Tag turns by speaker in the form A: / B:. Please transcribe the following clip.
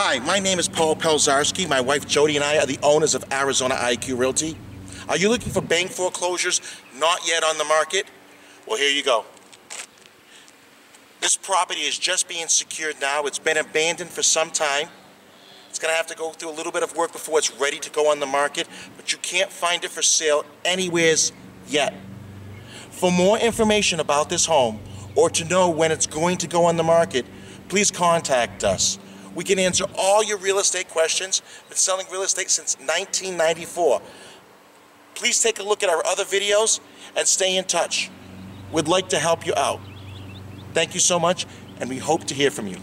A: Hi, my name is Paul Pelczarski. My wife Jodi and I are the owners of Arizona IQ Realty. Are you looking for bank foreclosures not yet on the market? Well, here you go. This property is just being secured now. It's been abandoned for some time. It's going to have to go through a little bit of work before it's ready to go on the market, but you can't find it for sale anywheres yet. For more information about this home or to know when it's going to go on the market, please contact us. We can answer all your real estate questions. Been selling real estate since 1994. Please take a look at our other videos and stay in touch. We'd like to help you out. Thank you so much, and we hope to hear from you.